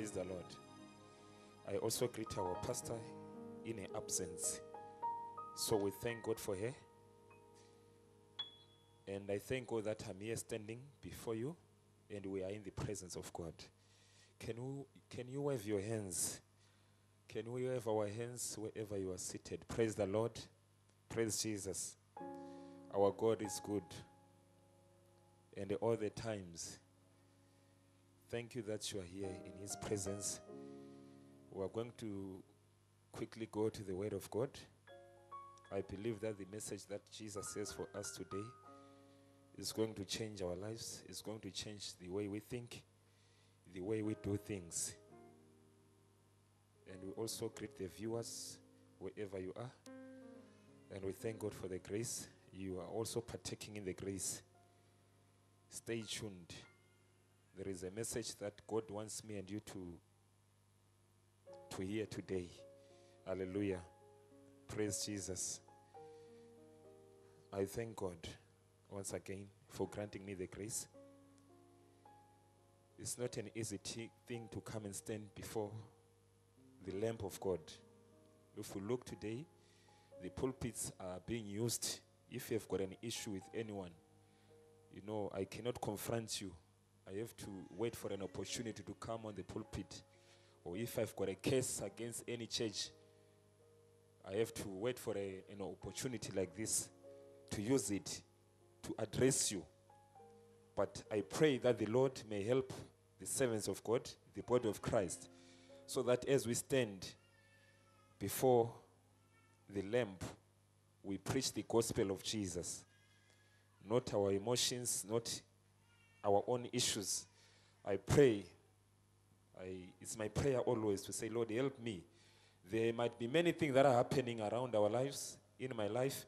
Praise the Lord. I also greet our pastor in her absence. So we thank God for her. And I thank God that I'm here standing before you and we are in the presence of God. Can you, can you wave your hands? Can we wave our hands wherever you are seated? Praise the Lord. Praise Jesus. Our God is good. And all the times. Thank you that you are here in His presence. We are going to quickly go to the Word of God. I believe that the message that Jesus says for us today is going to change our lives, it's going to change the way we think, the way we do things. And we also greet the viewers wherever you are. And we thank God for the grace. You are also partaking in the grace. Stay tuned. There is a message that God wants me and you to to hear today. Hallelujah. Praise Jesus. I thank God once again for granting me the grace. It's not an easy t- thing to come and stand before the lamp of God. If we look today, the pulpits are being used. If you've got an issue with anyone, you know, I cannot confront you. I have to wait for an opportunity to come on the pulpit. Or if I've got a case against any church, I have to wait for a, an opportunity like this to use it to address you. But I pray that the Lord may help the servants of God, the body of Christ, so that as we stand before the lamp, we preach the gospel of Jesus, not our emotions, not our own issues. I pray, I, it's my prayer always to say, Lord, help me. There might be many things that are happening around our lives, in my life,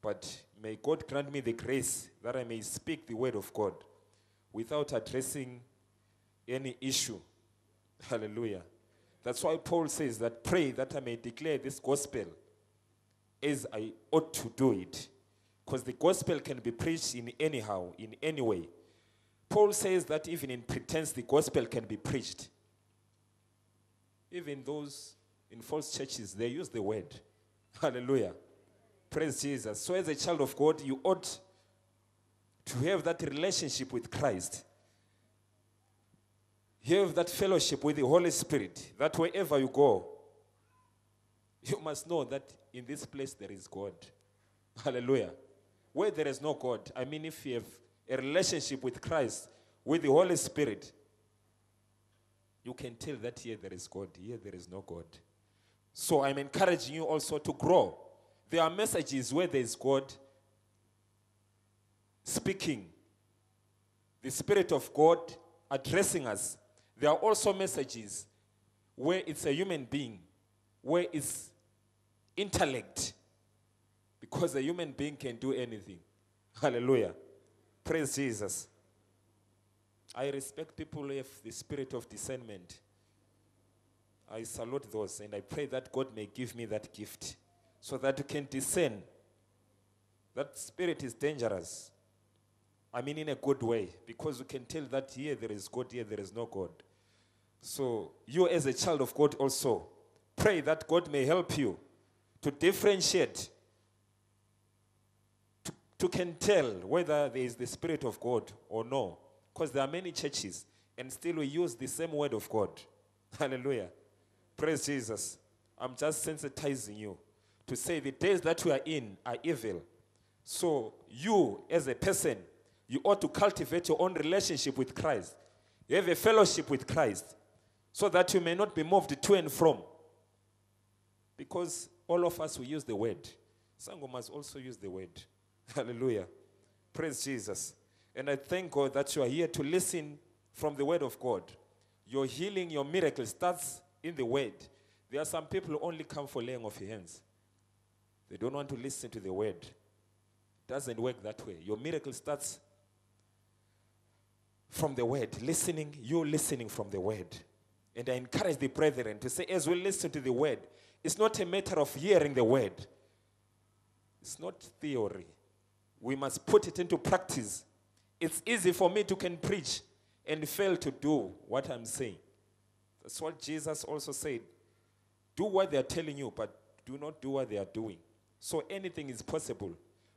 but may God grant me the grace that I may speak the word of God without addressing any issue. Hallelujah. That's why Paul says that pray that I may declare this gospel as I ought to do it. Because the gospel can be preached in anyhow, in any way. Paul says that even in pretense, the gospel can be preached. Even those in false churches, they use the word. Hallelujah. Praise Jesus. So, as a child of God, you ought to have that relationship with Christ. Have that fellowship with the Holy Spirit, that wherever you go, you must know that in this place there is God. Hallelujah. Where there is no God, I mean, if you have a relationship with Christ, with the Holy Spirit, you can tell that here there is God, here there is no God. So I'm encouraging you also to grow. There are messages where there is God speaking, the Spirit of God addressing us. There are also messages where it's a human being, where it's intellect, because a human being can do anything. Hallelujah. Praise Jesus. I respect people who have the spirit of discernment. I salute those and I pray that God may give me that gift so that you can discern. That spirit is dangerous. I mean, in a good way, because you can tell that here there is God, here there is no God. So, you as a child of God also pray that God may help you to differentiate, to, can tell whether there is the Spirit of God or no. Because there are many churches and still we use the same word of God. Hallelujah. Praise Jesus. I'm just sensitizing you to say the days that we are in are evil. So, you as a person, you ought to cultivate your own relationship with Christ. You have a fellowship with Christ so that you may not be moved to and from. Because all of us will use the word. Sango must also use the word. Hallelujah. Praise Jesus. And I thank God that you are here to listen from the word of God. Your healing, your miracle starts in the word. There are some people who only come for laying of hands. They don't want to listen to the word. It doesn't work that way. Your miracle starts from the word. Listening, you listening from the word. And I encourage the brethren to say, as we listen to the word, it's not a matter of hearing the word. It's not theory. We must put it into practice It's easy for me to can preach and fail to do what I'm saying. That's what Jesus also said. Do what they are telling you, but do not do what they are doing. So anything is possible.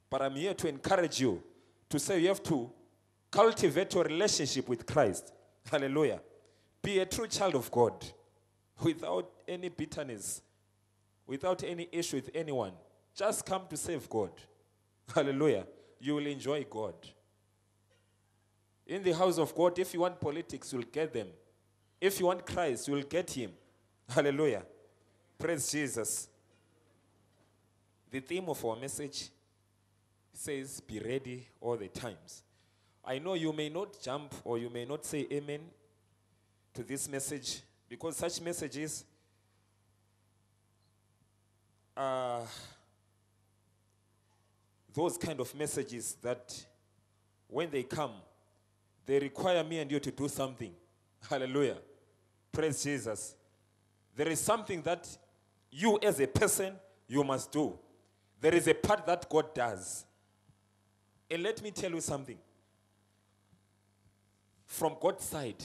But I'm here to encourage you to say you have to cultivate your relationship with Christ. Hallelujah. Be a true child of God without any bitterness, without any issue with anyone. Just come to save God. Hallelujah. You will enjoy God. In the house of God, if you want politics, you'll get them. If you want Christ, you'll get him. Hallelujah. Praise Jesus. The theme of our message says, Be ready all the times. I know you may not jump or you may not say amen to this message because such messages are those kind of messages that when they come, they require me and you to do something. Hallelujah. Praise Jesus. There is something that you as a person you must do. There is a part that God does. And let me tell you something. From God's side,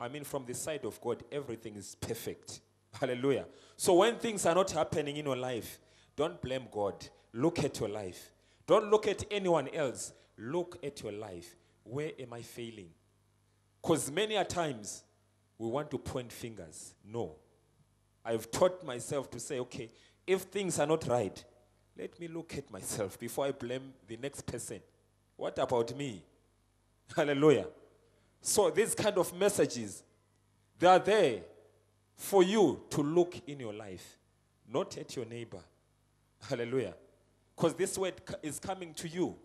I mean, from the side of God, everything is perfect. Hallelujah. So when things are not happening in your life, don't blame God. Look at your life. Don't look at anyone else. Look at your life. Where am I failing? Because many a times we want to point fingers. No. I've taught myself to say, okay, if things are not right, let me look at myself before I blame the next person. What about me? Hallelujah. So these kind of messages, they are there for you to look in your life, not at your neighbor. Hallelujah. Because this word is coming to you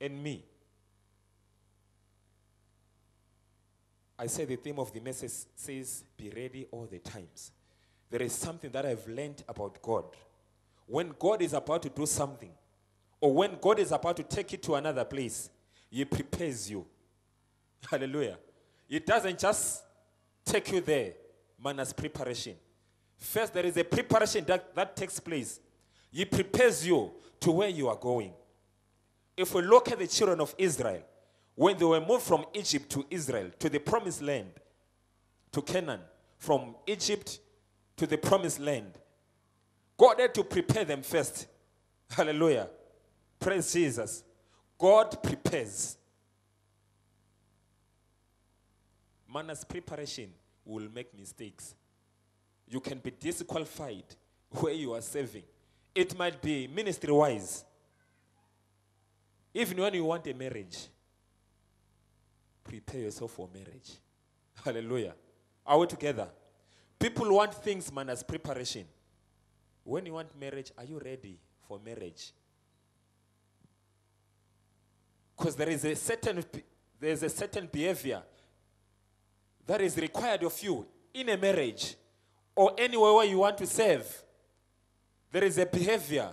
and me. I say the theme of the message says, Be ready all the times. There is something that I've learned about God. When God is about to do something, or when God is about to take you to another place, He prepares you. Hallelujah. It doesn't just take you there, man, as preparation. First, there is a preparation that, that takes place. He prepares you to where you are going. If we look at the children of Israel, when they were moved from Egypt to Israel, to the promised land, to Canaan, from Egypt to the promised land, God had to prepare them first. Hallelujah. Praise Jesus. God prepares. Man's preparation will make mistakes. You can be disqualified where you are serving. It might be ministry wise. Even when you want a marriage, prepare yourself for marriage. Hallelujah. Are we together? People want things, man, as preparation. When you want marriage, are you ready for marriage? Because there is a certain there is a certain behavior that is required of you in a marriage or anywhere where you want to serve. There is a behavior.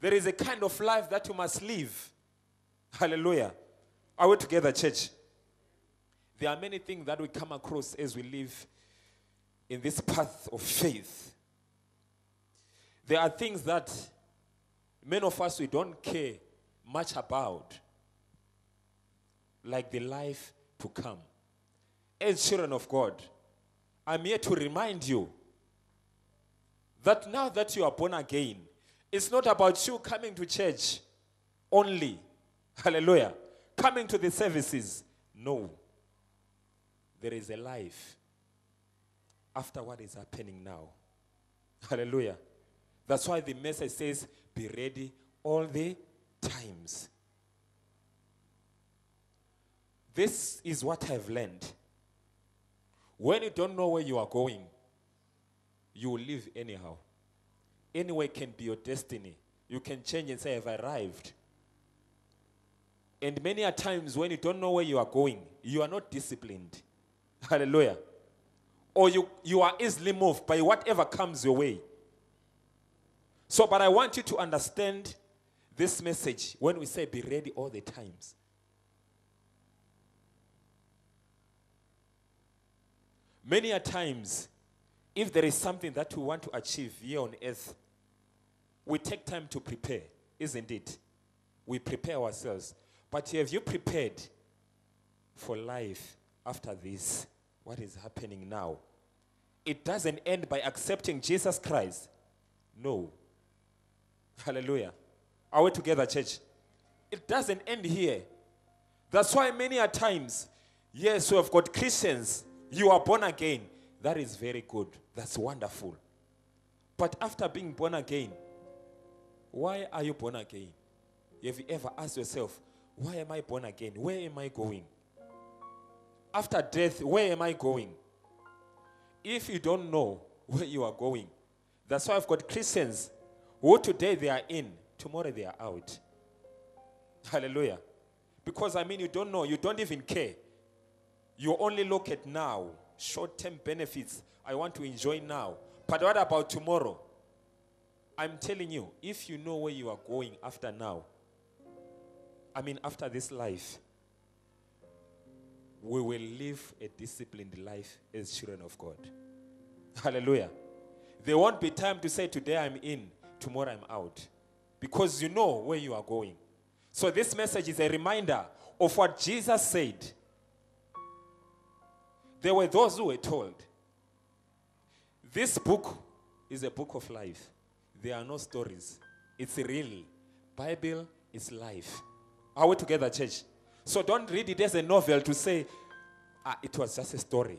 There is a kind of life that you must live. Hallelujah. Are we together, church? There are many things that we come across as we live in this path of faith. There are things that many of us we don't care much about, like the life to come. As children of God, I'm here to remind you that now that you are born again, it's not about you coming to church only. Hallelujah. Coming to the services. No there is a life after what is happening now. Hallelujah. That's why the message says, be ready all the times. This is what I've learned. When you don't know where you are going, you will live anyhow. Anywhere can be your destiny. You can change and say, I've arrived. And many a times when you don't know where you are going, you are not disciplined. Hallelujah. Or you, you are easily moved by whatever comes your way. So, but I want you to understand this message when we say be ready all the times. Many a times, if there is something that we want to achieve here on earth, we take time to prepare, isn't it? We prepare ourselves. But have you prepared for life after this? What is happening now? It doesn't end by accepting Jesus Christ. No. Hallelujah. Are we together, church? It doesn't end here. That's why many a times, yes, we have got Christians, you are born again. That is very good. That's wonderful. But after being born again, why are you born again? Have you ever asked yourself, why am I born again? Where am I going? After death, where am I going? If you don't know where you are going, that's why I've got Christians who today they are in, tomorrow they are out. Hallelujah. Because I mean, you don't know, you don't even care. You only look at now, short term benefits. I want to enjoy now. But what about tomorrow? I'm telling you, if you know where you are going after now, I mean, after this life, we will live a disciplined life as children of God. Hallelujah. There won't be time to say, Today I'm in, tomorrow I'm out. Because you know where you are going. So, this message is a reminder of what Jesus said. There were those who were told, This book is a book of life. There are no stories. It's real. Bible is life. Are we together, church? So don't read it as a novel to say, ah, it was just a story.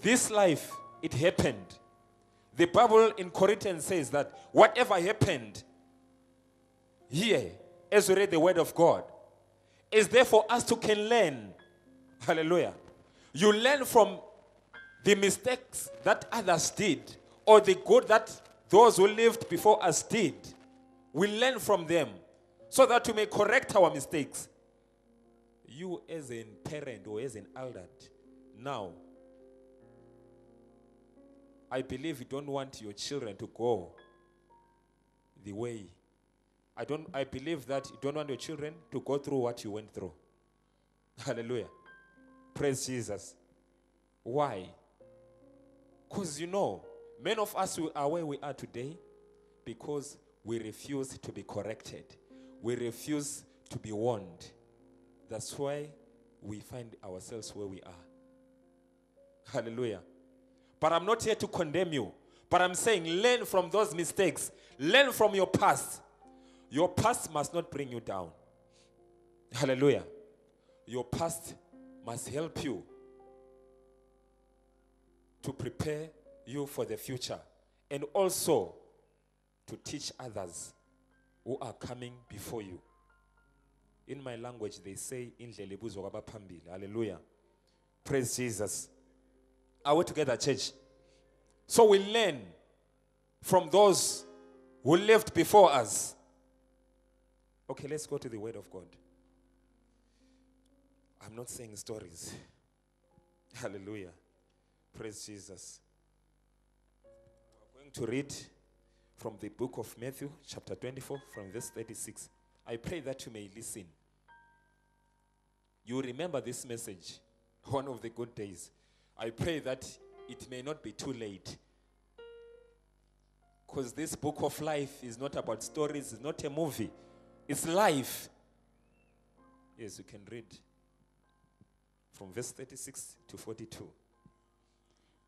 This life, it happened. The Bible in Corinthians says that whatever happened here, as we read the word of God, is there for us to can learn. Hallelujah. You learn from the mistakes that others did or the good that those who lived before us did. We learn from them so that we may correct our mistakes. You, as a parent or as an elder, now, I believe you don't want your children to go the way. I don't. I believe that you don't want your children to go through what you went through. Hallelujah. Praise Jesus. Why? Because you know, many of us are where we are today because we refuse to be corrected we refuse to be warned. That's why we find ourselves where we are. Hallelujah. But I'm not here to condemn you. But I'm saying learn from those mistakes. Learn from your past. Your past must not bring you down. Hallelujah. Your past must help you to prepare you for the future and also to teach others who are coming before you. In my language, they say, Hallelujah. Praise Jesus. Are we together, church? So we learn from those who lived before us. Okay, let's go to the Word of God. I'm not saying stories. Hallelujah. Praise Jesus. We're going to read from the book of Matthew, chapter 24, from verse 36. I pray that you may listen. You remember this message, one of the good days. I pray that it may not be too late. Because this book of life is not about stories, it's not a movie, it's life. Yes, you can read from verse 36 to 42.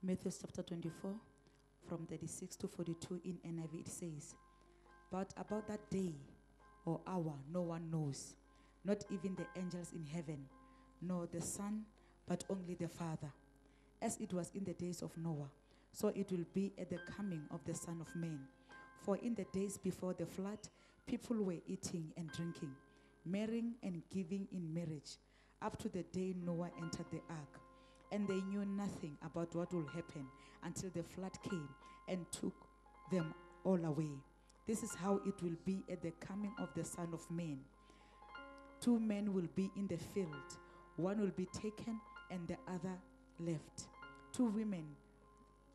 Matthew chapter 24 from 36 to 42 in NIV, it says, But about that day or hour no one knows, not even the angels in heaven, nor the Son, but only the Father. As it was in the days of Noah, so it will be at the coming of the Son of Man. For in the days before the flood, people were eating and drinking, marrying and giving in marriage, up to the day Noah entered the ark and they knew nothing about what will happen until the flood came and took them all away. This is how it will be at the coming of the Son of Man. Two men will be in the field, one will be taken and the other left. Two women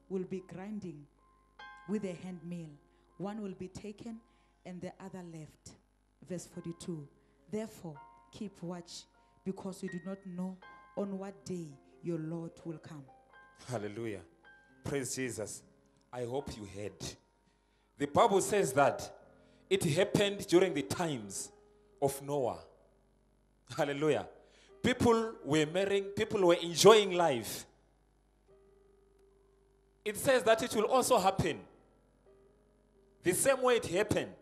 will be grinding with a hand mill, one will be taken and the other left. Verse 42 Therefore, keep watch, because you do not know on what day your Lord will come. Hallelujah. Praise Jesus. I hope you heard. The Bible says that it happened during the times of Noah. Hallelujah. People were marrying, people were enjoying life. It says that it will also happen the same way it happened.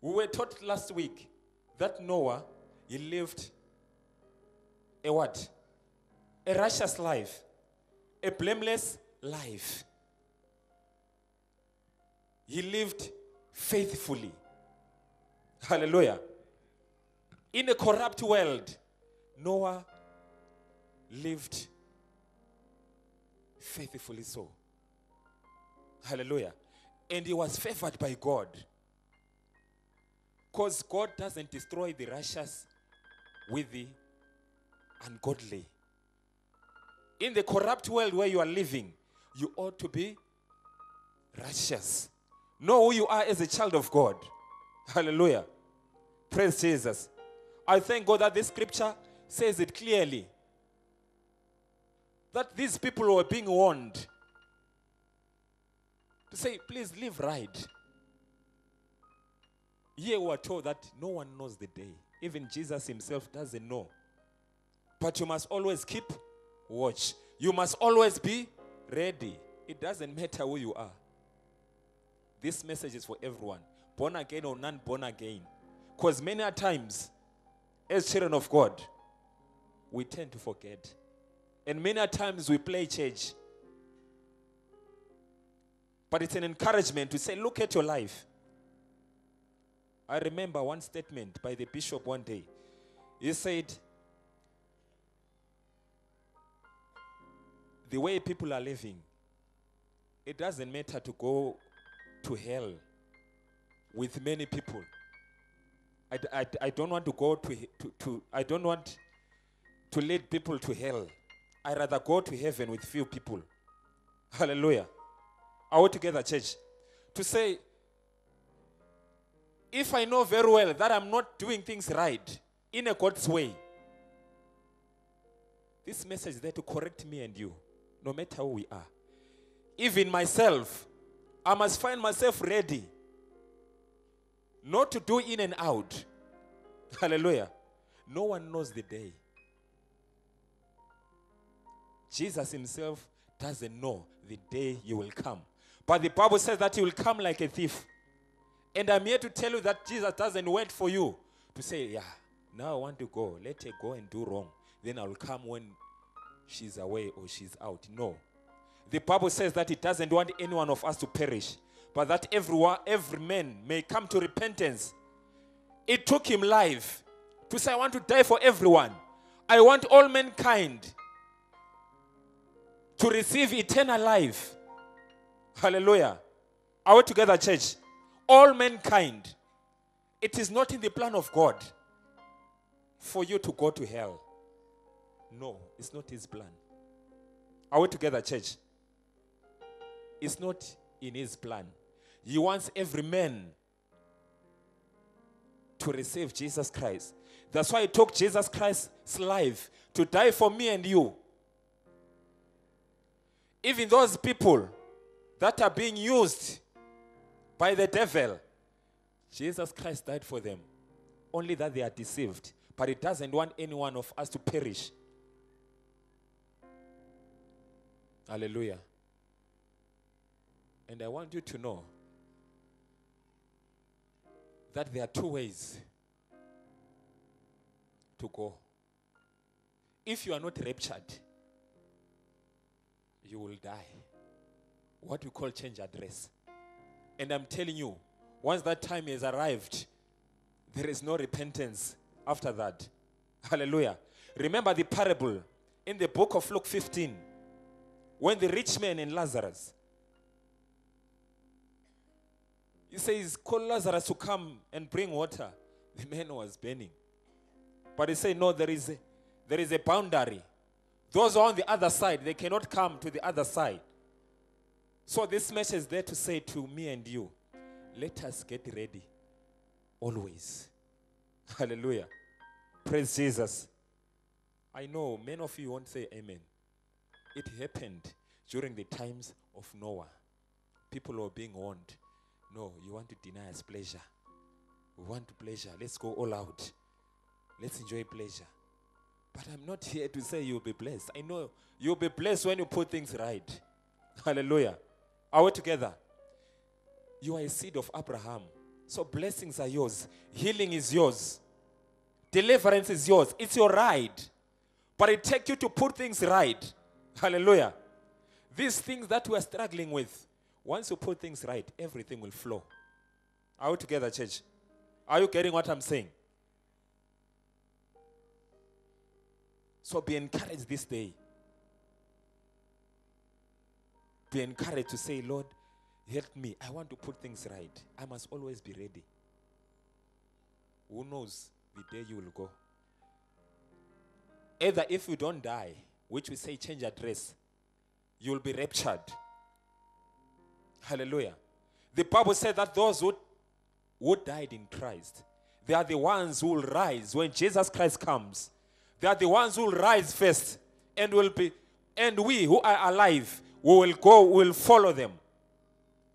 We were taught last week that Noah, he lived a what? A righteous life, a blameless life. He lived faithfully. Hallelujah. In a corrupt world, Noah lived faithfully so. Hallelujah. And he was favored by God. Because God doesn't destroy the righteous with the ungodly. In the corrupt world where you are living, you ought to be righteous. Know who you are as a child of God. Hallelujah. Praise Jesus. I thank God that this scripture says it clearly that these people were being warned to say, please live right. Here we are told that no one knows the day. Even Jesus himself doesn't know. But you must always keep watch. You must always be ready. It doesn't matter who you are. This message is for everyone, born again or non born again. Because many a times, as children of God, we tend to forget. And many a times we play church. But it's an encouragement to say, look at your life. I remember one statement by the bishop one day. He said, The way people are living, it doesn't matter to go to hell with many people. I, I I don't want to go to, to, to, I don't want to lead people to hell. I rather go to heaven with few people. Hallelujah. Are we together, church? To say, if I know very well that I'm not doing things right in a God's way, this message is there to correct me and you, no matter who we are. Even myself, I must find myself ready not to do in and out. Hallelujah. No one knows the day. Jesus himself doesn't know the day you will come. But the Bible says that he will come like a thief. And I'm here to tell you that Jesus doesn't wait for you to say, Yeah, now I want to go. Let her go and do wrong. Then I will come when she's away or she's out. No. The Bible says that it doesn't want any one of us to perish, but that everyone, every man may come to repentance. It took him life to say, I want to die for everyone. I want all mankind to receive eternal life. Hallelujah. Are we together, church? All mankind. It is not in the plan of God for you to go to hell. No, it's not his plan. Are we together, church? It's not in his plan. He wants every man to receive Jesus Christ. That's why he took Jesus Christ's life to die for me and you. Even those people that are being used by the devil, Jesus Christ died for them. Only that they are deceived. But he doesn't want any one of us to perish. Hallelujah. And I want you to know that there are two ways to go. If you are not raptured, you will die. What we call change address. And I'm telling you, once that time has arrived, there is no repentance after that. Hallelujah. Remember the parable in the book of Luke 15 when the rich man and Lazarus. He says, Call Lazarus to come and bring water. The man was burning. But he said, No, there is a, there is a boundary. Those on the other side, they cannot come to the other side. So this message is there to say to me and you, let us get ready. Always. Hallelujah. Praise Jesus. I know many of you won't say amen. It happened during the times of Noah. People were being warned. No, you want to deny us pleasure. We want pleasure. Let's go all out. Let's enjoy pleasure. But I'm not here to say you'll be blessed. I know you'll be blessed when you put things right. Hallelujah. Are we together? You are a seed of Abraham. So blessings are yours. Healing is yours. Deliverance is yours. It's your right. But it takes you to put things right. Hallelujah. These things that we are struggling with, once you put things right, everything will flow. Are we together, church? Are you getting what I'm saying? So be encouraged this day. Be encouraged to say, Lord, help me. I want to put things right. I must always be ready. Who knows the day you will go? Either if you don't die, which we say change address, you will be raptured. Hallelujah. The Bible said that those who, who died in Christ, they are the ones who will rise when Jesus Christ comes. They are the ones who will rise first and will be, and we who are alive, we will go, we will follow them.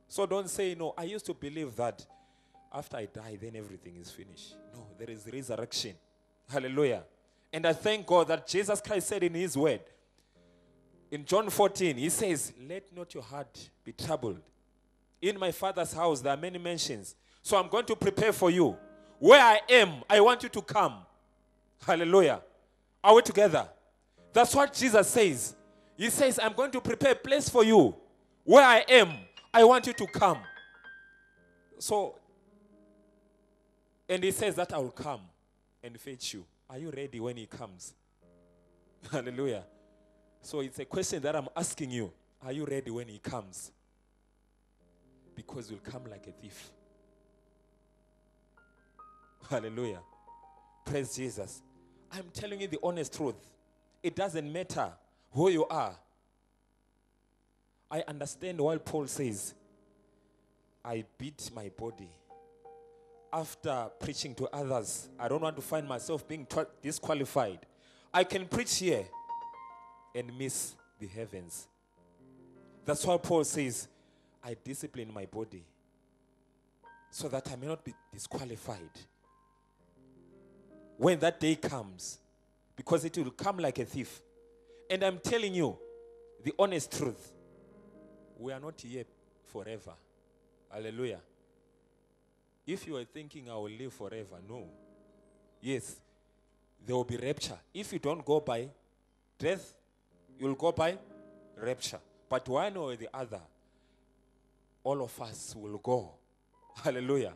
So don't say, no, I used to believe that after I die, then everything is finished. No, there is resurrection. Hallelujah. And I thank God that Jesus Christ said in his word, in John 14, he says, Let not your heart be troubled. In my father's house, there are many mansions. So I'm going to prepare for you. Where I am, I want you to come. Hallelujah. Are we together? That's what Jesus says. He says, I'm going to prepare a place for you. Where I am, I want you to come. So, and he says that I will come and fetch you. Are you ready when he comes? Hallelujah. So it's a question that I'm asking you. Are you ready when he comes? Because he'll come like a thief. Hallelujah. Praise Jesus. I'm telling you the honest truth. It doesn't matter who you are. I understand why Paul says, I beat my body. After preaching to others, I don't want to find myself being disqualified. I can preach here and miss the heavens. That's why Paul says, I discipline my body so that I may not be disqualified. When that day comes, because it will come like a thief. And I'm telling you the honest truth. We are not here forever. Hallelujah. If you are thinking I will live forever, no. Yes, there will be rapture. If you don't go by death, you'll go by rapture. But one or the other, all of us will go. Hallelujah.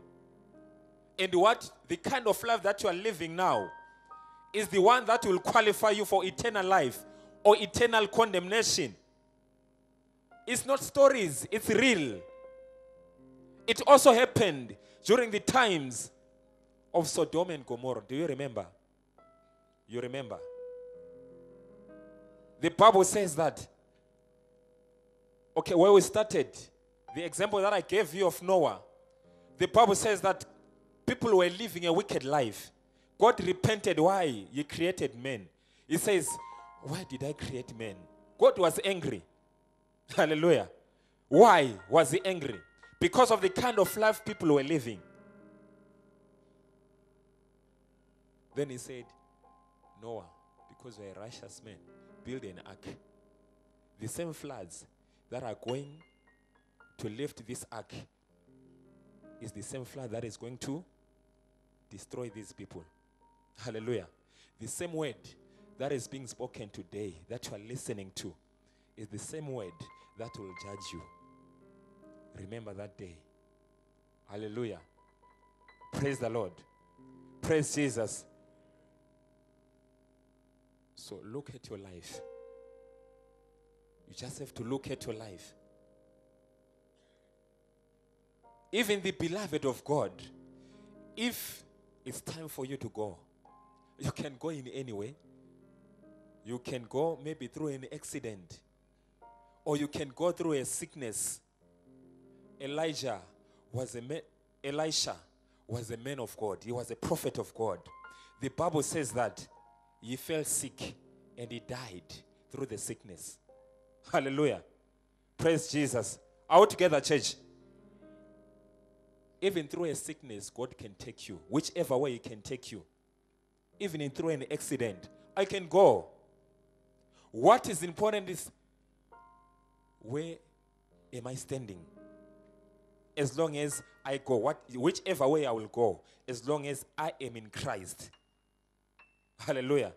And what the kind of life that you are living now is the one that will qualify you for eternal life or eternal condemnation. It's not stories, it's real. It also happened during the times of Sodom and Gomorrah. Do you remember? You remember? The Bible says that. Okay, where we started, the example that I gave you of Noah, the Bible says that people were living a wicked life. God repented why He created men. He says, Why did I create men? God was angry. Hallelujah. Why was He angry? Because of the kind of life people were living. Then He said, Noah, because you're a righteous man, build an ark. The same floods that are going to lift this ark is the same flood that is going to destroy these people. Hallelujah. The same word that is being spoken today, that you are listening to, is the same word that will judge you. Remember that day. Hallelujah. Praise the Lord. Praise Jesus. So look at your life. You just have to look at your life. Even the beloved of God, if it's time for you to go, you can go in any way. You can go maybe through an accident, or you can go through a sickness. Elijah was a man, Elisha was a man of God. He was a prophet of God. The Bible says that he fell sick and he died through the sickness. Hallelujah. Praise Jesus. Are together, church? Even through a sickness, God can take you. Whichever way He can take you. even in through an accident. I can go. What is important is where am I standing? As long as I go, what, whichever way I will go, as long as I am in Christ. Hallelujah.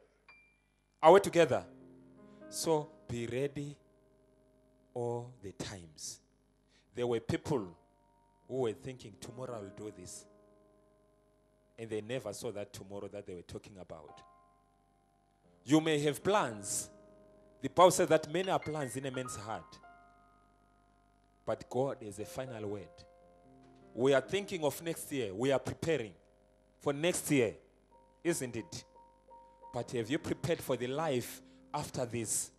Are we together? So be ready all the times. There were people who were thinking, tomorrow I will do this. And they never saw that tomorrow that they were talking about. You may have plans. The Bible says that many are plans in a man's heart. But God is a final word. We are thinking of next year. We are preparing for next year, isn't it? But have you prepared for the life after this?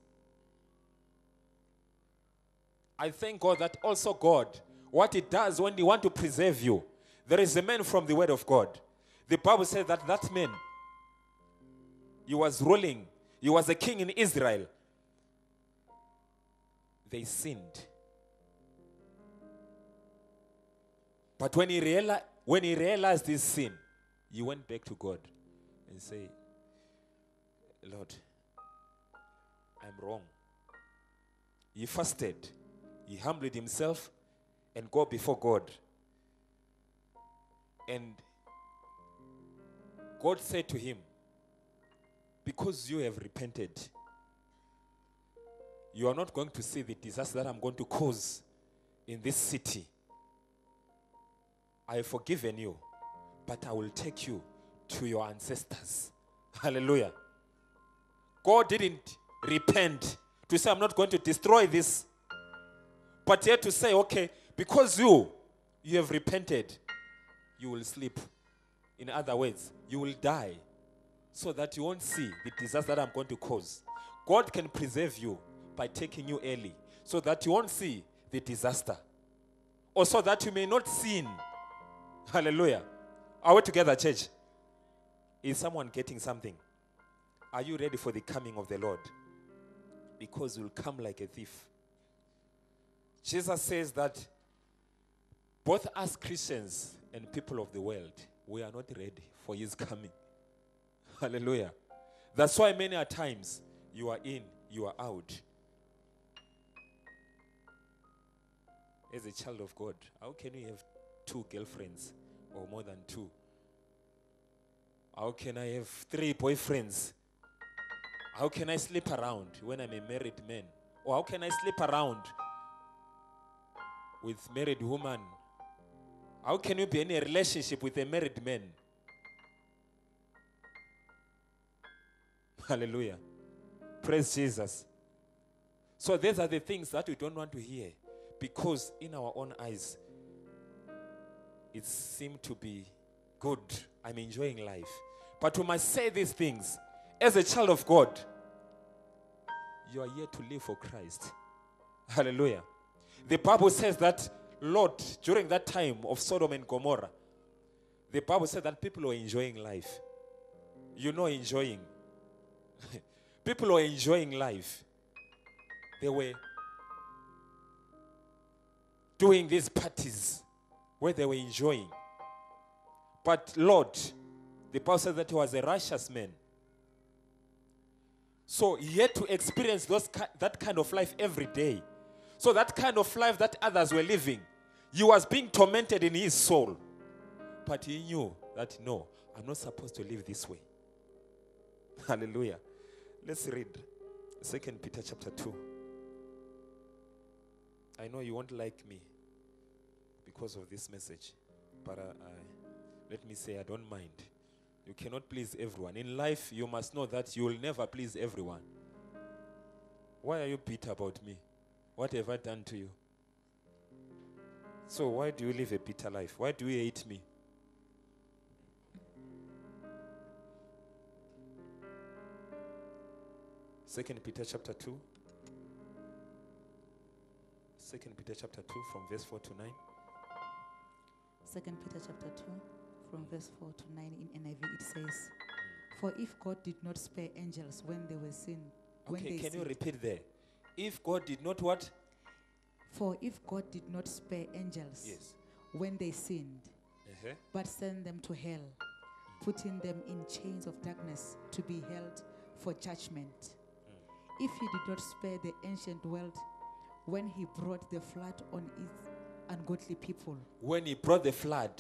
I thank God that also God, what He does when He want to preserve you, there is a man from the Word of God. The Bible says that that man, he was ruling, he was a king in Israel. They sinned. But when he, reali- when he realized his sin, he went back to God and said, Lord, I'm wrong. He fasted, he humbled himself and go before God. And God said to him, Because you have repented, you are not going to see the disaster that I'm going to cause in this city. I have forgiven you, but I will take you to your ancestors. Hallelujah. God didn't repent to say, I'm not going to destroy this, but yet to say, okay, because you, you have repented, you will sleep. In other words, you will die so that you won't see the disaster that I'm going to cause. God can preserve you by taking you early so that you won't see the disaster or so that you may not sin. Hallelujah. Are we together, church? Is someone getting something? Are you ready for the coming of the Lord? Because you'll come like a thief. Jesus says that both as Christians and people of the world, we are not ready for his coming. Hallelujah. That's why many a times you are in, you are out. As a child of God, how can you have two girlfriends or more than two? How can I have three boyfriends? How can I sleep around when I'm a married man? Or how can I sleep around with married woman? How can you be in a relationship with a married man? Hallelujah. Praise Jesus. So these are the things that we don't want to hear because in our own eyes it seemed to be good. I'm enjoying life. But we must say these things as a child of God. You are here to live for Christ. Hallelujah. The Bible says that Lot, during that time of Sodom and Gomorrah, the Bible said that people were enjoying life. You know, enjoying. people were enjoying life. They were doing these parties where they were enjoying. But Lot, the Bible says that he was a righteous man. So he had to experience those, that kind of life every day. So that kind of life that others were living, he was being tormented in his soul. But he knew that no, I'm not supposed to live this way. Hallelujah. Let's read Second Peter chapter 2. I know you won't like me because of this message, but uh, I, let me say I don't mind. You cannot please everyone. In life, you must know that you will never please everyone. Why are you bitter about me? What have I done to you? So, why do you live a bitter life? Why do you hate me? Second Peter chapter 2. Second Peter chapter 2 from verse 4 to 9. Second Peter chapter 2, from verse 4 to 9 in NIV, it says, For if God did not spare angels when they were sin, when Okay, they can you sinned, repeat there? If God did not what? for if God did not spare angels Yes. when they sinned, Uh-huh. but sent them to hell, putting them in chains of darkness to be held for judgment. If he did not spare the ancient world when he brought the flood on its ungodly people, When he brought the flood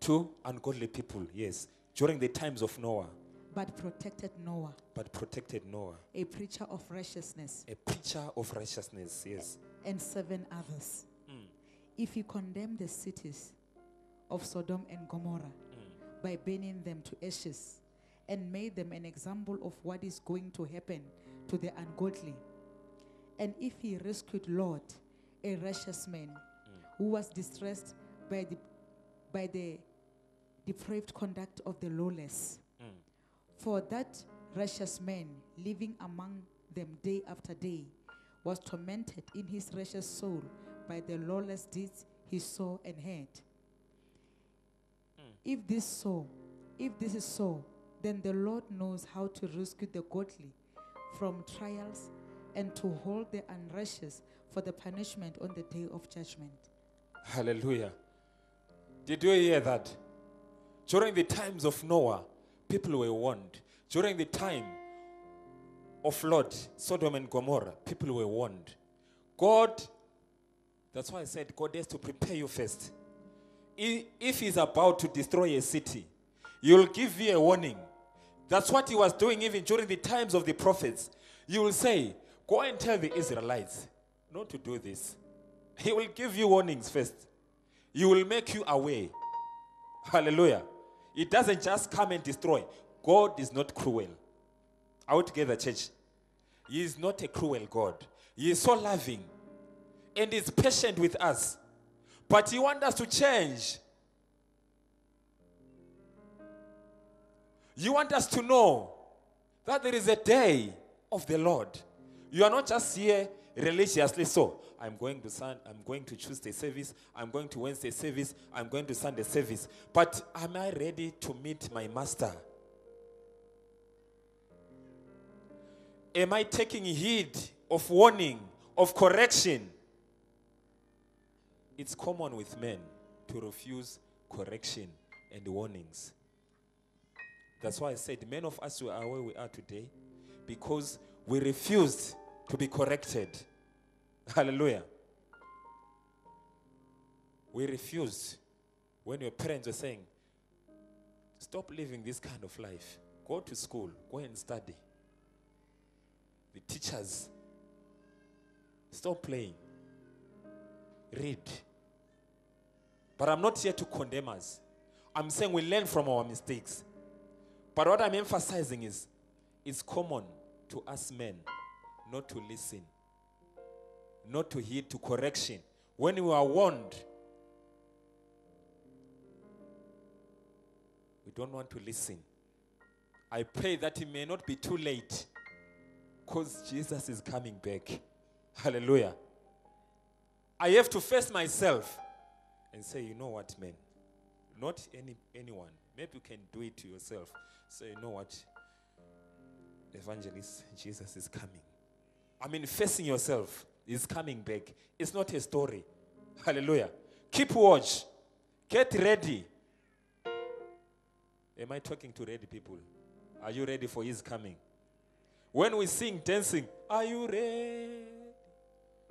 to ungodly people, yes, during the times of Noah, but protected Noah, but protected Noah, a preacher of righteousness, a preacher of righteousness, yes. and seven others. Mm. If he condemned the cities of Sodom and Gomorrah Mm. by burning them to ashes and made them an example of what is going to happen to the ungodly, and if he rescued Lot, a righteous man who was distressed by the, by the depraved conduct of the lawless, Mm. for that righteous man living among them day after day was tormented in his righteous soul by the lawless deeds he saw and heard. If this so, if this is so, then the Lord knows how to rescue the godly from trials and to hold the unrighteous for the punishment on the day of judgment. Hallelujah. Did you hear that? During the times of Noah, people were warned. During the time of Lot, Sodom and Gomorrah, people were warned. God, that's why I said God has to prepare you first. If He's about to destroy a city, will give you a warning. That's what He was doing even during the times of the prophets. You will say, Go and tell the Israelites not to do this. He will give you warnings first. He will make you aware. Hallelujah. It doesn't just come and destroy. God is not cruel. We together, church? He is not a cruel God. He is so loving and is patient with us. But He wants us to change. You want us to know that there is a day of the Lord. You are not just here religiously. So I'm going to Sun, I'm going to Tuesday service, I'm going to Wednesday service, I'm going to Sunday service. But am I ready to meet my master? Am I taking heed of warning, of correction? It's common with men to refuse correction and warnings. That's why I said many of us are where we are today because we refused to be corrected. Hallelujah. We refused when your parents were saying, Stop living this kind of life. Go to school, go and study. The teachers, stop playing. Read. But I'm not here to condemn us. I'm saying we learn from our mistakes. But what I'm emphasizing is it's common to us men not to listen, not to heed to correction. When we are warned, we don't want to listen. I pray that it may not be too late because Jesus is coming back. Hallelujah. I have to face myself and say, you know what, man? Not any anyone. Maybe you can do it to yourself. Say, you know what? Evangelist, Jesus is coming. I mean, facing yourself is coming back. It's not a story. Hallelujah. Keep watch. Get ready. Am I talking to ready people? Are you ready for his coming? When we sing dancing, are you ready?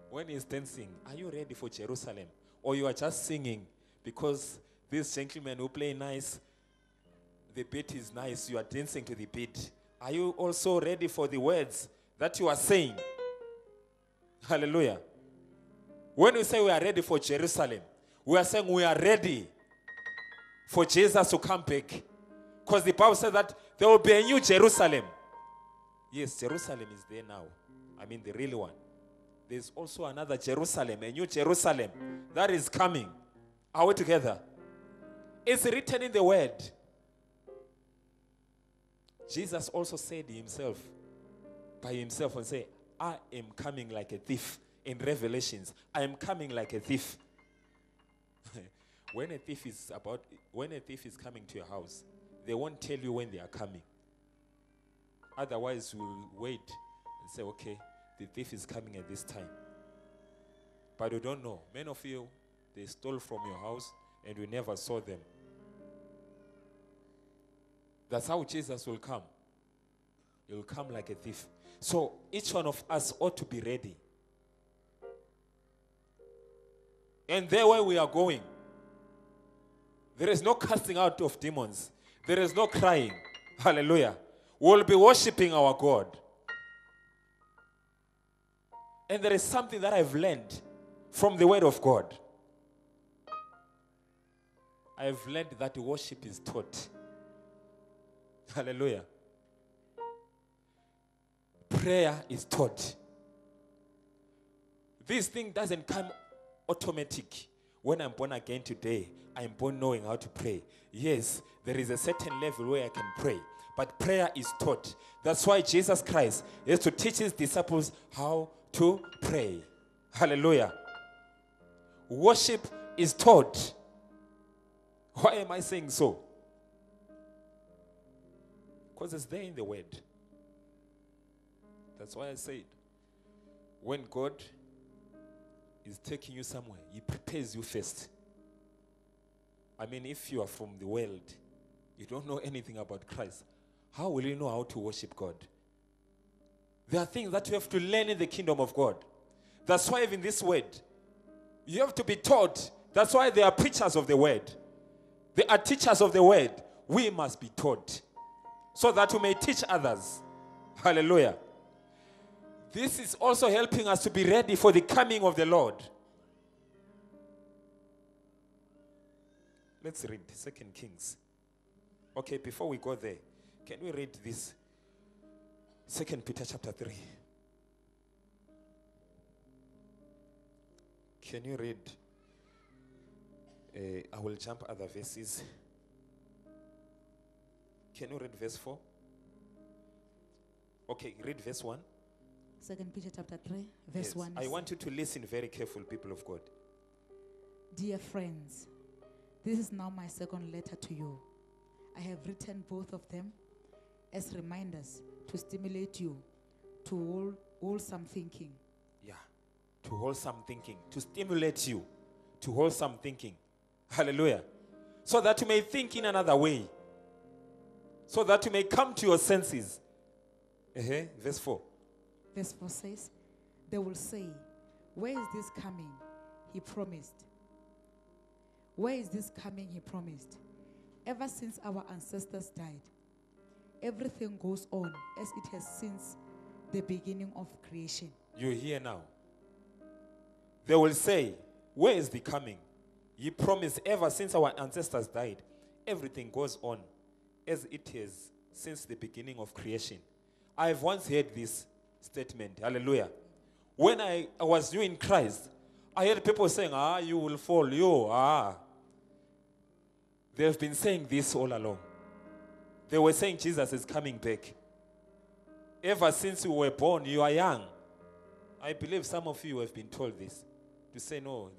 When he's dancing, are you ready for Jerusalem? Or you are just singing because this gentleman who play nice, the beat is nice, you are dancing to the beat. Are you also ready for the words that you are saying? Hallelujah. When we say we are ready for Jerusalem, we are saying we are ready for Jesus to come back. Because the Bible says that there will be a new Jerusalem. Yes, Jerusalem is there now. I mean, the real one. There's also another Jerusalem, a new Jerusalem that is coming. Are we together? It's written in the word. Jesus also said himself, by himself, and say, I am coming like a thief. In Revelations, I am coming like a thief. when a thief is about, when a thief is coming to your house, they won't tell you when they are coming. Otherwise, we'll wait and say, okay, the thief is coming at this time. But we don't know. Many of you, they stole from your house and we never saw them. That's how Jesus will come. He will come like a thief. So each one of us ought to be ready. And there where we are going, there is no casting out of demons. There is no crying. Hallelujah. We'll be worshiping our God. And there is something that I've learned from the Word of God. I've learned that worship is taught. Hallelujah. Prayer is taught. This thing doesn't come automatic. When I'm born again today, I'm born knowing how to pray. Yes, there is a certain level where I can pray, but prayer is taught. That's why Jesus Christ is to teach his disciples how to pray. Hallelujah. Worship is taught. Why am I saying so? Because it's there in the word. That's why I said, when God is taking you somewhere, He prepares you first. I mean, if you are from the world, you don't know anything about Christ, how will you know how to worship God? There are things that you have to learn in the kingdom of God. That's why, even this word, you have to be taught. That's why there are preachers of the word. There are teachers of the word. We must be taught so that we may teach others. Hallelujah. This is also helping us to be ready for the coming of the Lord. Let's read Second Kings. Okay, before we go there, can we read this? Second Peter chapter 3. Can you read? Uh, I will jump other verses. Can you read verse 4? Okay, read verse 1. Second Peter chapter 3, verse Yes. 1. I want you to listen very careful, people of God. Dear friends, this is now my second letter to you. I have written both of them as reminders to stimulate you to whole, wholesome thinking. Yeah. To wholesome thinking, to stimulate you to wholesome thinking. Hallelujah. So that you may think in another way. So that you may come to your senses. uh Verse 4. Verse 4 says, They will say, Where is this coming? He promised. Where is this coming? He promised. Ever since our ancestors died, everything goes on as it has since the beginning of creation. You hear now. They will say, Where is the coming? Ye promised ever since our ancestors died. Everything goes on as it is since the beginning of creation. I've once heard this statement. Hallelujah. When I, I was new in Christ, I heard people saying, Ah, you will fall. You, ah. They've been saying this all along. They were saying Jesus is coming back. Ever since you were born, you are young. I believe some of you have been told this to say no.